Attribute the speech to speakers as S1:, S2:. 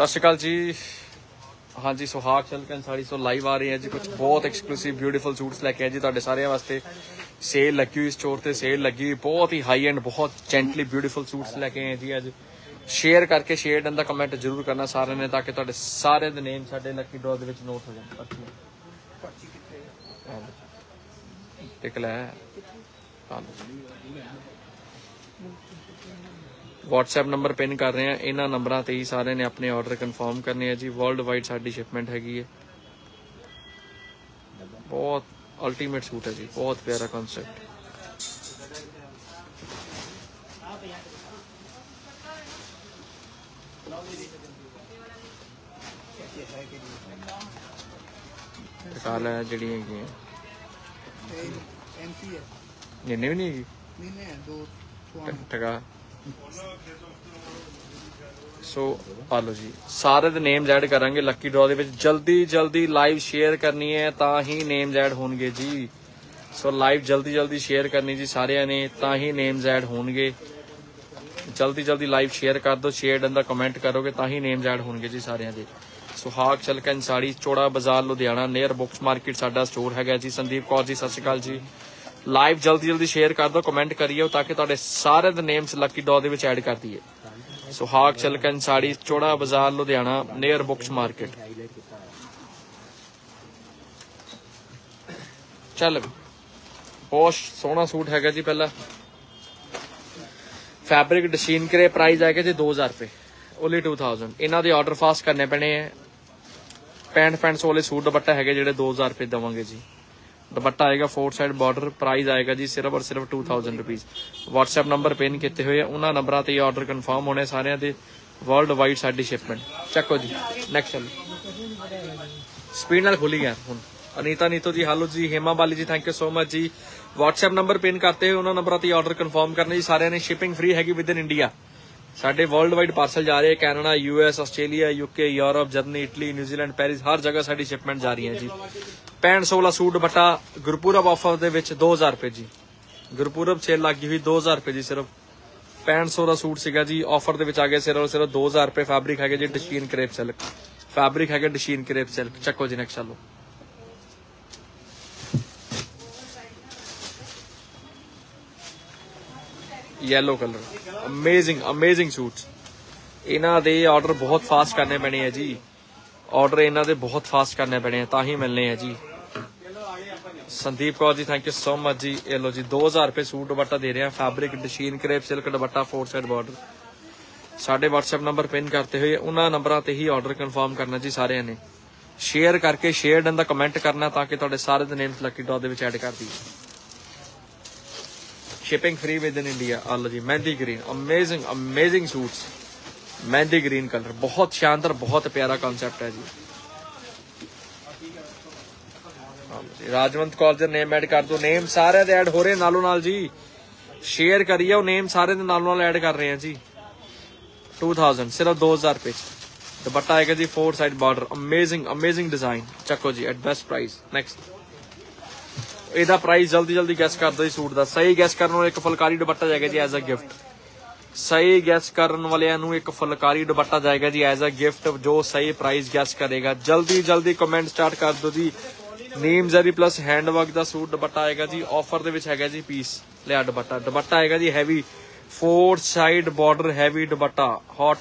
S1: ਸਤਿ ਸ਼੍ਰੀ ਅਕਾਲ ਜੀ। ਹਾਂਜੀ, ਸੁਹਾਗ ਚਲਕਨ ਸਾੜੀ ਸੋ ਲਾਈਵ ਆ ਰਹੀ ਹੈ ਜੀ ਕੁਝ ਬਹੁਤ ਐਕਸਕਲੂਸਿਵ ਬਿਊਟੀਫੁਲ ਸੂਟਸ ਲੈ ਕੇ ਆਏ ਜੀ ਤੁਹਾਡੇ ਸਾਰਿਆਂ ਵਾਸਤੇ। ਸੇਲ ਲੱਗੀ ਹੋਈ ਸਟੋਰ ਤੇ ਸੇਲ ਲੱਗੀ ਹੋਈ, ਬਹੁਤ ਹੀ ਹਾਈ ਐਂਡ ਬਹੁਤ ਜੈਂਟਲੀ ਬਿਊਟੀਫੁਲ ਸੂਟਸ ਲੈ ਕੇ ਆਏ ਜੀ ਅੱਜ। ਸ਼ੇਅਰ ਕਰਕੇ ਸ਼ੇਅਰ ਡਨ ਦਾ ਕਮੈਂਟ ਜ਼ਰੂਰ ਕਰਨਾ ਸਾਰਿਆਂ ਨੇ, ਤਾਂ ਕਿ ਤੁਹਾਡੇ ਸਾਰਿਆਂ ਦੇ ਨੇਮ ਸਾਡੇ ਲੱਕੀ ਡਰਾ ਦੇ ਵਿੱਚ ਨੋਟ ਹੋ ਜਾਣ। ਪਰਚੀ ਟਿਕ ਲੈ। WhatsApp ਨੰਬਰ ਪਿਨ ਕਰ ਰਹੇ ਆ ਇਹਨਾਂ ਨੰਬਰਾਂ ਤੇ ਹੀ ਸਾਰਿਆਂ ਨੇ ਆਪਣੇ ਆਰਡਰ ਕਨਫਰਮ ਕਰਨੇ ਆ ਜੀ ਵਰਲਡ ਵਾਈਡ ਸਾਡੀ ਸ਼ਿਪਮੈਂਟ ਹੈਗੀ ਹੈ ਬਹੁਤ ਅਲਟੀਮੇਟ ਸੂਟ ਹੈ ਜੀ ਬਹੁਤ ਪਿਆਰਾ ਕਨਸੈਪਟ ਕਾਲ ਹੈ ਜਿਹੜੀਆਂ ਹੈਗੀਆਂ
S2: ਐਮਸੀ ਹੈ
S1: ਇੰਨੇ ਵੀ ਨਹੀਂ ਹੈਗੀ
S2: ਨਹੀਂ ਨਹੀਂ ਦੋ ਸੁਆਮ
S1: ਟਕਾ ਸੋ ਆ ਲਓ ਜੀ। ਸਾਰੇ ਦੇ ਨੇਮਸ ਐਡ ਕਰਾਂਗੇ। ਲੱਕੀ ਡਰਾ ਦੇ ਵਿੱਚ ਜਲਦੀ ਜਲਦੀ ਲਾਈਵ ਸ਼ੇਅਰ ਕਰਨੀ ਹੈ, ਤਾਂ ਹੀ ਨੇਮਸ ਐਡ ਹੋਣਗੇ ਜੀ। ਸੋ ਲਾਈਵ ਜਲਦੀ ਜਲਦੀ ਸ਼ੇਅਰ ਕਰਨੀ ਜੀ ਸਾਰਿਆਂ ਨੇ, ਤਾਂ ਹੀ ਨੇਮਸ ਐਡ ਹੋਣਗੇ। ਜਲਦੀ ਜਲਦੀ ਲਾਈਵ ਸ਼ੇਅਰ ਕਰ ਦਿਓ ਸ਼ੇਅਰ ਡਨ ਦਾ ਕਮੈਂਟ ਕਰੋਗੇ, ਤਾਂ ਹੀ ਨੇਮਸ ਐਡ ਹੋਣਗੇ ਜੀ ਸਾਰਿਆਂ ਦੇ। ਸੁਹਾਗ ਚਲਕਨ sari, Chaura Bazaar Ludhiana near books market ਸਾਡਾ ਸਟੋਰ ਹੈਗਾ ਜੀ। ਸੰਦੀਪ ਕੌਰ ਜੀ, ਸਤਿ ਸ਼੍ਰੀ ਅਕਾਲ ਜੀ। ਲਾਈਵ ਜਲਦੀ ਜਲਦੀ ਸ਼ੇਅਰ ਕਰ ਦਿਓ ਕਮੈਂਟ ਕਰਿਓ ਤਾਂ ਕਿ ਤੁਹਾਡੇ ਸਾਰੇ ਦੇ ਨੇਮਸ ਲੱਕੀ ਡਰਾ ਦੇ ਵਿੱਚ ਐਡ ਕਰ ਦਈਏ। ਸੁਹਾਗ ਚਲਕਨ ਸਾੜੀ, ਚੋੜਾ ਬਾਜ਼ਾਰ, ਲੁਧਿਆਣਾ ਨੀਅਰ ਬੁਕਸ ਮਾਰਕੀਟ ਚੱਲ, ਬਹੁਤ ਸੋਹਣਾ ਸੂਟ ਹੈਗਾ ਜੀ ਪਹਿਲਾ। ਫੈਬਰਿਕ ਡਿਜ਼ਾਈਨ ਕਰੇ ਪ੍ਰਾਈਸ ਆਏਗਾ ਜੀ 2000 ਰੁਪਏ ਓਨਲੀ 2000 ਇਹਨਾਂ ਦੇ ਆਰਡਰ ਫਾਸਟ ਕਰਨੇ ਪੈਣੇ ਆ। ਪੈਂਟ ਪੈਂਟਸ ਵਾਲੇ ਸੂਟ ਦੁਪੱਟਾ ਹੈਗੇ ਜਿਹੜੇ 2000 ਰੁਪਏ ਦਵਾਂਗੇ ਜੀ। ਦੁਪੱਟਾ ਆਏਗਾ ਫੋਰ ਸਾਈਡ ਬਾਰਡਰ ਪ੍ਰਾਈਸ ਆਏਗਾ ਜੀ ਸਿਰਫ ਔਰ ਸਿਰਫ 2000 ਰੁਪਏ WhatsApp ਨੰਬਰ ਪਿਨ ਕੀਤੇ ਹੋਏ ਆ, ਉਹਨਾਂ ਨੰਬਰਾਂ ਤੇ ਆਰਡਰ ਕਨਫਰਮ ਹੋਣੇ ਸਾਰਿਆਂ ਦੇ ਵਰਲਡ ਵਾਈਡ ਸਾਡੀ ਸ਼ਿਪਮੈਂਟ ਚੱਕੋ ਜੀ ਨੈਕਸਟ ਸਪੀਡ ਨਾਲ ਖੁੱਲੀ ਗਿਆ ਹੁਣ। ਅਨੀਤਾ ਨੀਤੋ ਜੀ, ਹਾਲੋ ji, Hema Bali ji thank you so much ਜੀ। WhatsApp ਨੰਬਰ ਪਿਨ ਕਰਤੇ ਹੋਏ, ਉਹਨਾਂ ਨੰਬਰਾਂ ਤੇ ਆਰਡਰ ਕਨਫਰਮ ਕਰਨੇ ਜੀ। ਸਾਰਿਆਂ ਨੇ ਸ਼ਿਪਿੰਗ ਫ੍ਰੀ ਹੈਗੀ ਵਿਦ ਇਨ ਇੰਡੀਆ ਸਾਡੇ ਵਰਲਡ ਵਾਈਡ ਪਾਰਸਲ ਜਾ ਰਹੇ Canada US Australia UK Europe Germany Italy New Zealand Paris ਹਰ ਜਗ੍ਹਾ ਸਾਡੀ ਸ਼ਿਪਮੈਂਟ ਜਾ ਰਹੀ ਹੈ ਜੀ। 65 16 ਸੂਟ ਬਟਾ ਗੁਰਪੁਰਬ ਆਫਰ ਦੇ ਵਿੱਚ 2000 ਰੁਪਏ ਜੀ। ਗੁਰਪੁਰਬ ਸੇਲ ਲੱਗੀ ਹੋਈ 2000 ਰੁਪਏ ਜੀ ਸਿਰਫ। 6500 ਦਾ ਸੂਟ ਸੀਗਾ ਜੀ ਆਫਰ ਦੇ ਵਿੱਚ ਆ ਗਿਆ ਸਿਰਫ ਸਿਰਫ 2000 ਰੁਪਏ ਫੈਬਰਿਕ ਹੈਗਾ ਜੀ ਡਿਸ਼ੀਨ ਕਰੇਪ ਸਿਲਕ ਫੈਬਰਿਕ ਹੈਗਾ ਡਿਸ਼ੀਨ ਕਰੇਪ ਸਿਲਕ ਚੱਕੋ ਜੀ ਨੈਕਸਟ ਚਲੋ। Yellow colour amazing amazing suits ਇਹਨਾਂ ਦੇ ਆਰਡਰ ਬਹੁਤ ਫਾਸਟ ਕਰਨੇ ਪੈਣੇ ਆ ਜੀ। ਆਰਡਰ ਇਹਨਾਂ ਦੇ ਬਹੁਤ ਫਾਸਟ ਕਰਨੇ ਪੈਣੇ ਆ, ਤਾਂ ਹੀ ਮਿਲਨੇ ਆ ਜੀ। Sandeep Kaur ji thank you so much ਜੀ। ਇਹ ਲੋ ਜੀ 2000 ਰੁਪਏ ਸੂਟ ਦੁਪੱਟਾ ਦੇ ਰਹੇ ਆ fabric ਡਿਸ਼ੀਨ crepe silk dupatta four side border ਸਾਡੇ WhatsApp ਨੰਬਰ ਪਿਨ ਕਰਤੇ ਹੋਏ ਉਹਨਾਂ ਨੰਬਰਾਂ ਤੇ ਹੀ ਆਰਡਰ ਕਨਫਰਮ ਕਰਨਾ ਜੀ ਸਾਰਿਆਂ ਨੇ। ਸ਼ੇਅਰ ਕਰਕੇ ਸ਼ੇਅਰ ਡਨ ਦਾ ਕਮੈਂਟ ਕਰਨਾ ਤਾਂ ਕਿ ਤੁਹਾਡੇ ਸਾਰੇ ਦੇ ਨੇਮਸ ਲੱਕੀ ਡਰਾ ਦੇ ਵਿੱਚ ਐਡ ਕਰ ਦਈਏ। Shipping free within India all ਜੀ, mehndi green amazing amazing suits. Mehndi green colour ਬਹੁਤ ਸ਼ਾਨਦਾਰ, ਬਹੁਤ ਪਿਆਰਾ ਕਨਸੈਪਟ ਹੈ ਜੀ। ਆਹ ਜੀ, ਰਾਜਵੰਤ ਕਾਲਜ ਦੇ ਨੇਮ ਐਡ ਕਰ ਦਿਓ। ਨੇਮ ਸਾਰਿਆਂ ਦੇ ਐਡ ਹੋ ਰਹੇ ਨਾਲੋਂ ਨਾਲ ਜੀ। ਸ਼ੇਅਰ ਕਰੀਏ ਉਹ ਨੇਮ ਸਾਰੇ ਦੇ ਨਾਲੋਂ ਨਾਲ ਐਡ ਕਰ ਰਹੇ ਆ ਜੀ। 2000 ਸਿਰਫ 2000 ਰੁਪਏ ਚ। ਦੁਪੱਟਾ ਆਏਗਾ ਜੀ four side border amazing amazing design ਚੱਕੋ ਜੀ ਐਟ ਬੈਸਟ ਪ੍ਰਾਈਸ ਨੈਕਸਟ ਇਹਦਾ ਪ੍ਰਾਈਸ ਜਲਦੀ ਜਲਦੀ ਗੈਸ ਕਰ ਦਿਓ ਜੀ ਸੂਟ ਦਾ। ਸਹੀ ਗੈਸ ਕਰਨ ਨੂੰ ਇੱਕ ਫੁਲਕਾਰੀ ਦੁਪੱਟਾ ਜਾਏਗਾ ਜੀ ਐਜ਼ ਅ ਗਿਫਟ ਸਹੀ ਗੈਸ ਕਰਨ ਵਾਲਿਆਂ ਨੂੰ ਇੱਕ ਫੁਲਕਾਰੀ ਦੁਪੱਟਾ ਜਾਏਗਾ ਜੀ ਐਜ਼ ਅ ਗਿਫਟ ਜੋ ਸਹੀ ਪ੍ਰਾਈਸ ਗੈਸ ਕਰੇਗਾ। ਜਲਦੀ ਜਲਦੀ ਕਮੈਂਟ ਸਟਾਰਟ ਕਰ ਦਿਓ ਜੀ। ਨੇਮ ਜ਼ਰੀ ਪਲੱਸ ਹੈਂਡ ਵਰਕ ਦਾ ਸੂਟ ਦੁਪੱਟਾ ਆਏਗਾ ਜੀ। ਆਫਰ ਦੇ ਵਿੱਚ ਹੈਗਾ ਜੀ ਪੀਸ ਲਿਆ ਦੁਪੱਟਾ। ਦੁਪੱਟਾ ਆਏਗਾ ਜੀ heavy four side border heavy dupatta hot